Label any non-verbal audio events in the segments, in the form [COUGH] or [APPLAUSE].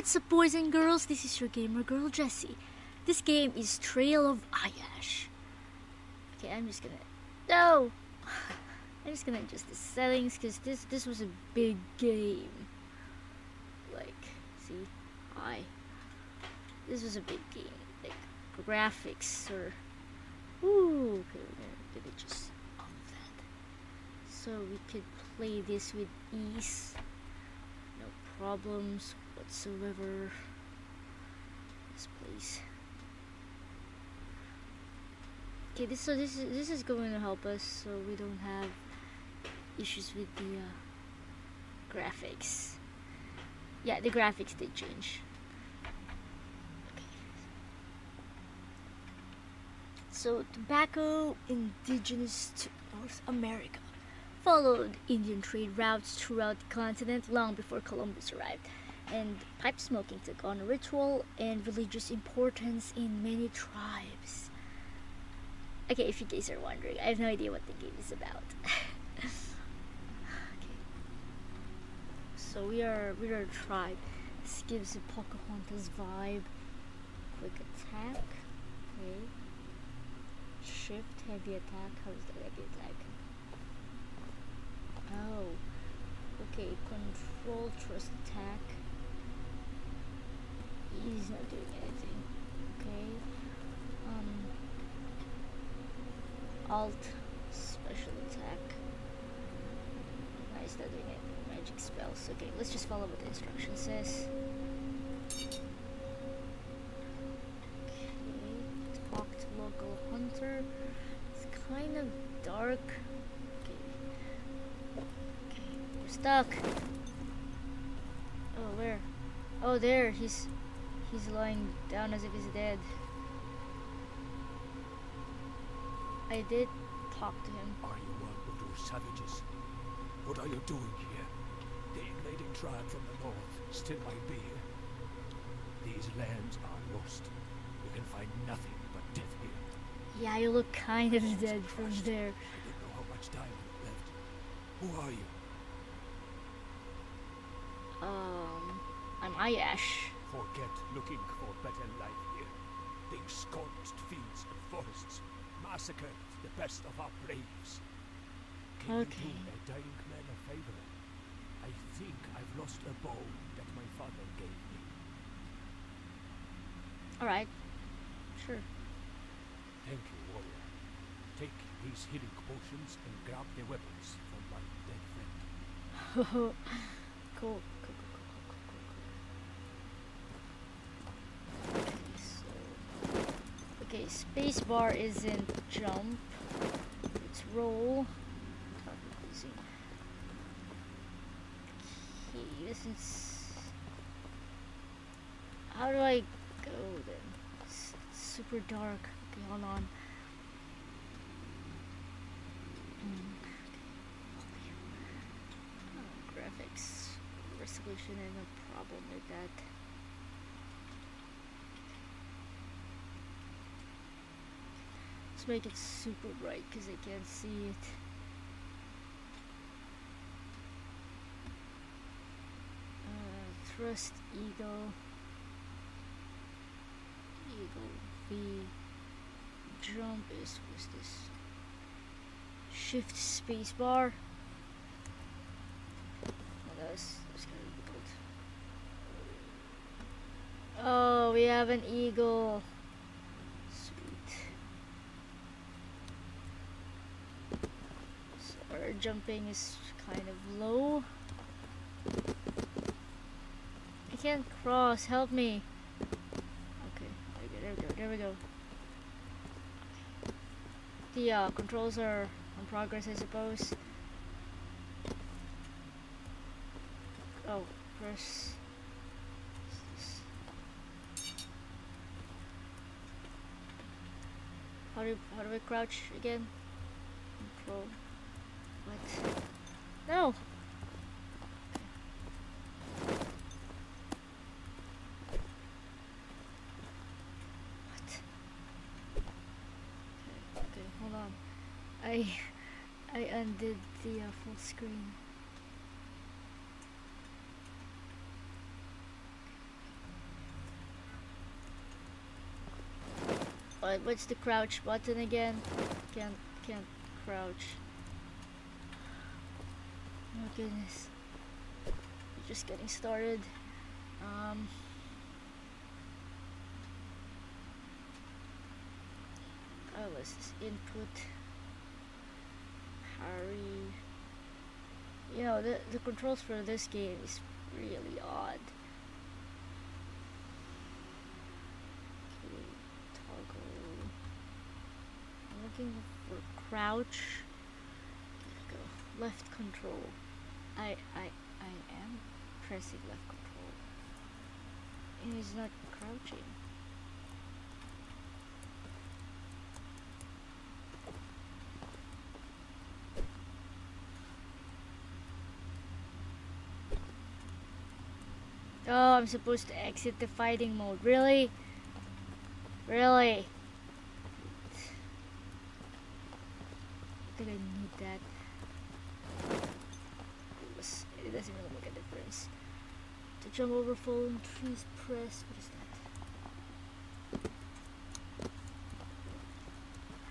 what's up boys and girls? This is your gamer girl Jessi. This game is Trail of Ayash. Okay, I'm just gonna... No! [LAUGHS] I'm just gonna adjust the settings because this, this was a big game. Like, see? I. This was a big game. Like, graphics or... Ooh, okay, we're gonna, gonna just off that. So we could play this with ease. No problems whatsoever. This place. Okay, this so this is this is going to help us so we don't have issues with the uh, graphics. Yeah, the graphics did change. So tobacco indigenous to North America followed Indian trade routes throughout the continent long before Columbus arrived, and pipe smoking took on ritual and religious importance in many tribes. Okay, if you guys are wondering, I have no idea what the game is about. [LAUGHS] okay. So we are we are a tribe. This gives a Pocahontas vibe. Quick attack. Okay. Shift heavy attack. How is the heavy attack? Oh. Okay, control trust attack. He's not doing anything. Okay. Um alt special attack. Nice not doing it. Magic spells. Okay, let's just follow what the instruction says. Okay, talk to local hunter. It's kind of dark. Okay. Okay, we're stuck. Oh, where? Oh, there. He's he's lying down as if he's dead. I did talk to him. Are you one of those savages? What are you doing here? The invading tribe from the north still might be here. These lands are lost. You can find nothing but death here. Yeah, you look kind of dead from there. I didn't know how much time left. Who are you? Um, I'm Ayash. Forget looking for better life here. They scorched fields and forests, massacred the best of our braves. Can Okay. you do a dying man a favor? I think I've lost a bow that my father gave me. Alright. Sure. Thank you, warrior. Take these healing potions and grab the weapons from my dead friend. [LAUGHS] cool. Cool, cool, cool. Okay, so Okay, spacebar isn't jump. It's roll. Okay, this is how do I go then? It's super dark. Okay, hold on. Mm. Oh, graphics resolution and a problem with that. Let's make it super bright because I can't see it. Uh, thrust eagle. Eagle V. Jump is what's this? Shift spacebar. Oh, that's that's gonna be good. Oh, we have an eagle. Sweet. So our jumping is kind of low. I can't cross. Help me. Okay, there we go. There we go. There we go. The uh, controls are on progress, I suppose. Oh, press. How do how do I crouch again? Control. What? No. I I undid the uh, full screen. Alright, what's the crouch button again? Can't can't crouch. Oh goodness. Just getting started. Um, oh, what's this? Input. Harry. You know, the, the controls for this game is really odd. Okay, toggle. I'm looking for crouch. Left control. I I I am pressing left control. It's not crouching. Oh, I'm supposed to exit the fighting mode. Really? Really? I think I need that. To jump over fallen trees, press. What is that?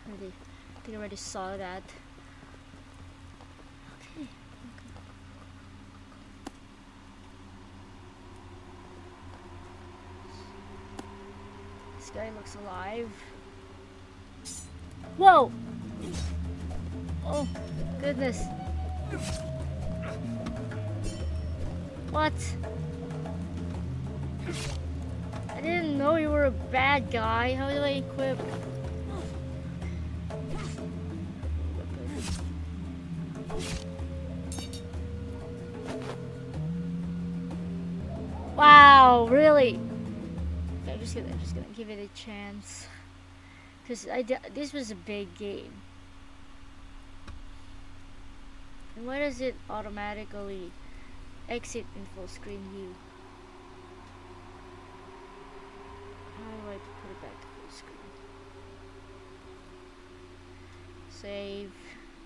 Already, I think I already saw that. Okay. This guy looks alive. Whoa! Oh, goodness. What? I didn't know you were a bad guy. How do I equip? Wow, really? Okay, I'm just gonna, I'm just gonna give it a chance. Cause I this was a big game. And why does it automatically exit in full screen view? How do I put it back to full screen? Save.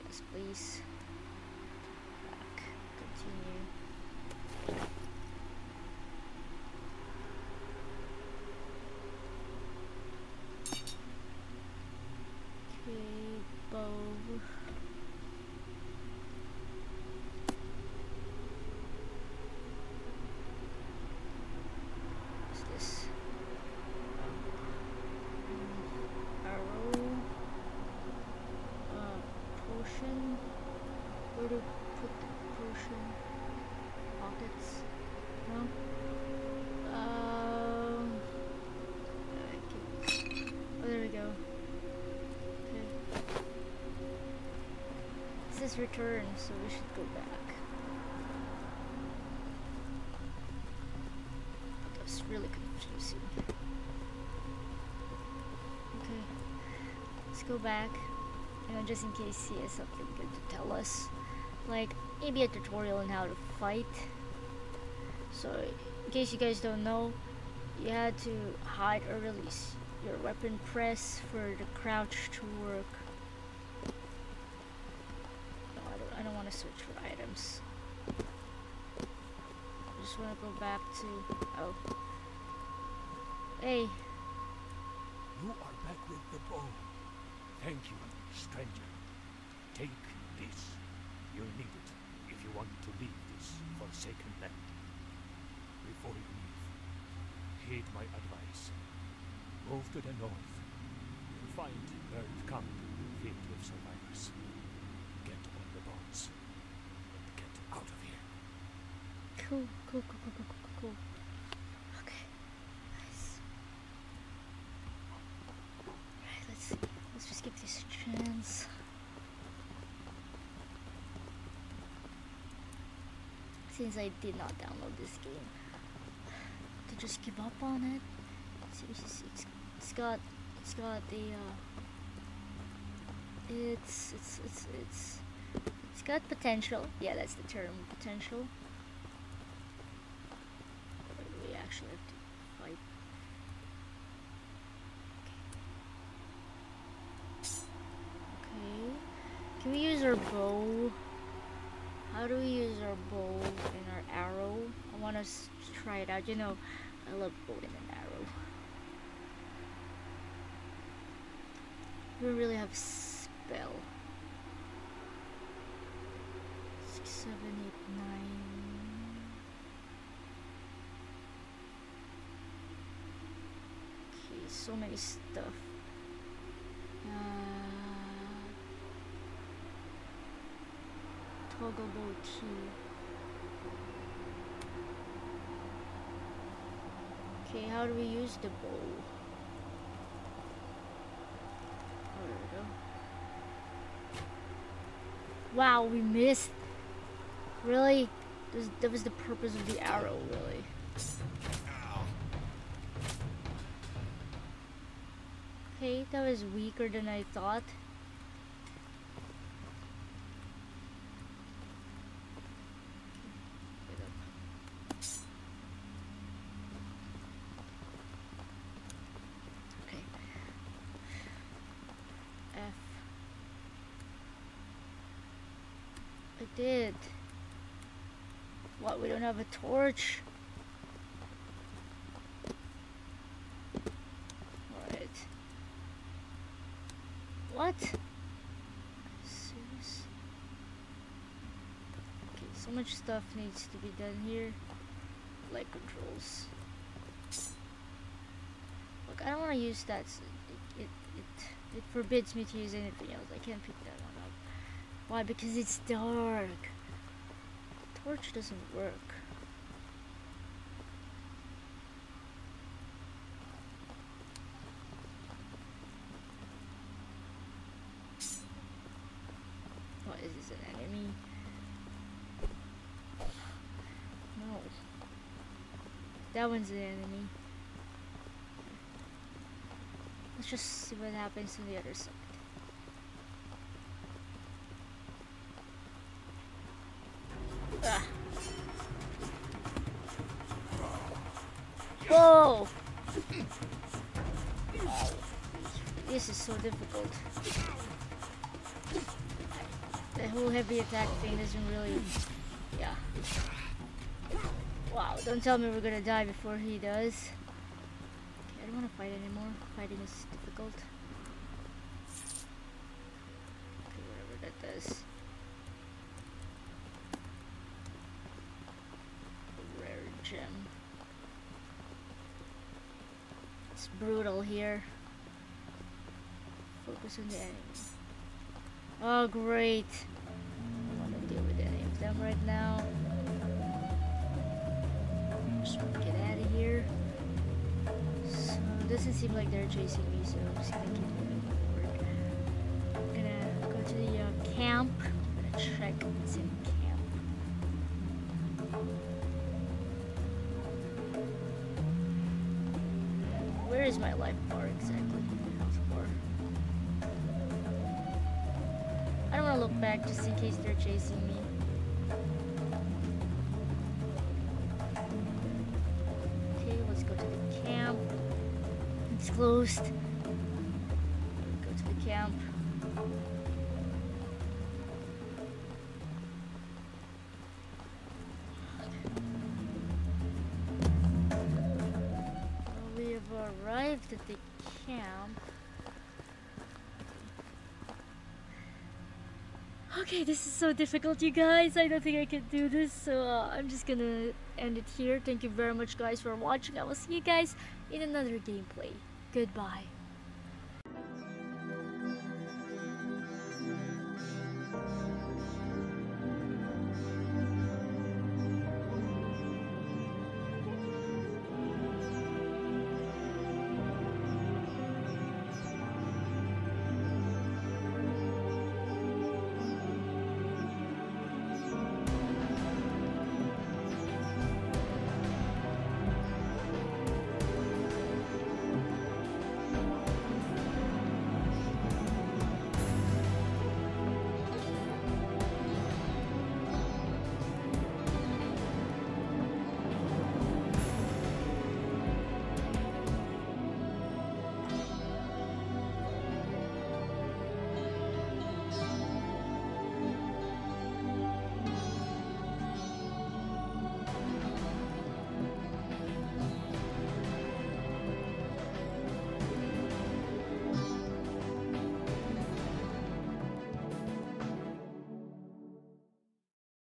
Yes, please. Back. Continue. Okay, bow. What's this? Um, arrow. Uh, potion. Where to put the potion? Pockets? No? Um. I can- Oh, there we go. Okay. It says return, so we should go back. That's really confusing. Okay. Let's go back. You know, just in case he has something good to tell us. Like, maybe a tutorial on how to fight. So, in case you guys don't know, you had to hide or release your weapon press for the crouch to work. Want to search for items. I just want to go back to. Oh. Hey. You are back with the bow. Thank you, stranger. Take this. You'll need it if you want to leave this forsaken land. Before you leave, heed my advice. Move to the north. You'll find burned camp filled with survivors. Get on the boats and get out of here. Cool, cool, cool, cool, cool, cool, cool. Okay. Nice. Alright, let's. Let's just give this a chance. Since I did not download this game, to just give up on it. Seriously, it's, it's got, it's got the, uh, it's, it's, it's, it's, it's got potential. Yeah, that's the term, potential. But we actually have to. Okay. Can we use our bow? How do we use our bow and our arrow? I want to try it out. You know, I love bow and an arrow. We really have spell. Six, seven, eight, nine. Okay, so many stuff. Uh, toggle bow T. Okay, how do we use the bow? Oh, there we go. Wow, we missed. Really? That was the purpose of the arrow, really. Okay, that was weaker than I thought. Did. What, we don't have a torch? Alright. What? Okay, so much stuff needs to be done here. Light controls. Look, I don't want to use that. It, it, it, it forbids me to use anything else. I can't pick that one up. Why? Because it's dark. Torch doesn't work. What is this, an enemy? No. That one's an enemy. Let's just see what happens on the other side. Ah. Whoa! This is so difficult. The whole heavy attack thing doesn't really... Yeah. Wow, don't tell me we're gonna die before he does. Okay, I don't want to fight anymore. Fighting is difficult. Okay, whatever that does. Rare gem. It's brutal here. Focus on the enemy. Oh, great. I don't want to deal with any of them right now. Get out of here. So, it doesn't seem like they're chasing me, so I'm just gonna keep moving forward. I'm gonna go to the uh, camp. I'm gonna check what's in camp. Where is my life bar exactly? I don't want to look back just in case they're chasing me. Closed. Go to the camp. We have arrived at the camp. Okay, this is so difficult, you guys. I don't think I can do this, so uh, I'm just gonna end it here. Thank you very much, guys, for watching. I will see you guys in another gameplay. Goodbye.